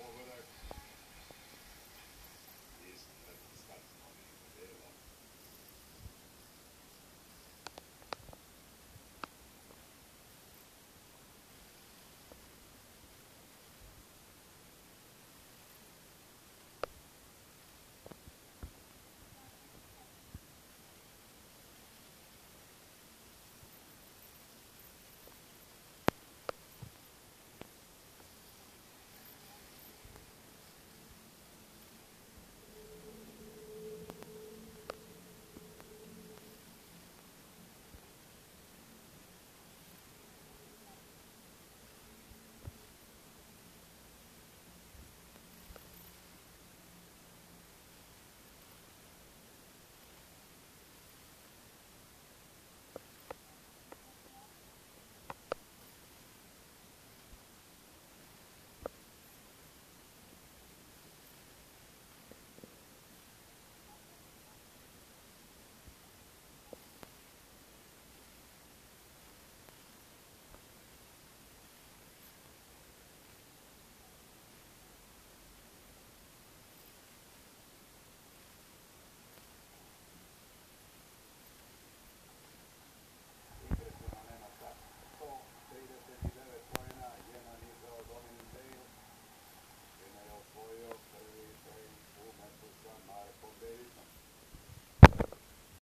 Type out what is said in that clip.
forward